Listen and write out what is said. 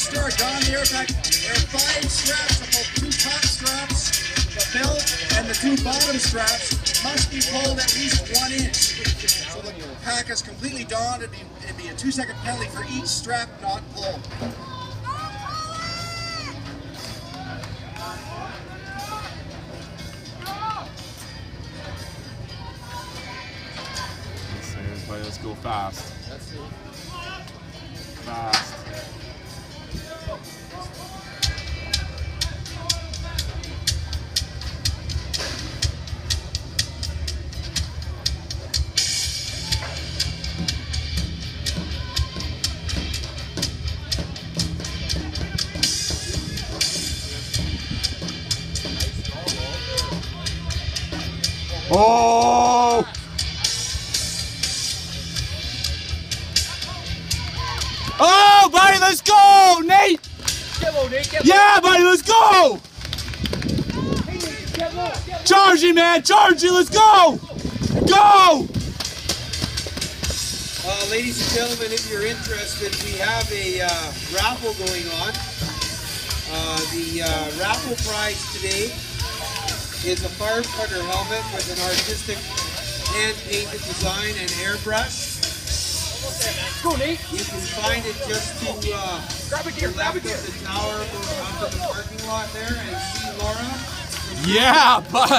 John the Airpack, there are five straps of both two top straps, the belt, and the two bottom straps must be pulled at least one inch. So the pack is completely donned. It'd be, it'd be a two second penalty for each strap not pulled. Let's everybody, let's go fast. Fast. Oh! Oh, buddy, let's go, Nate! Yeah, buddy, let's go! Charge it, man, charge it, let's go! Go! Uh, ladies and gentlemen, if you're interested, we have a uh, raffle going on. Uh, the uh, raffle prize today is a firefighter helmet with an artistic hand-painted design and airbrush. Go, Nate. You can find it just to uh, Grab a gear, the grab a left gear. of the tower, go up to the parking lot there and see Laura. Yeah, bud!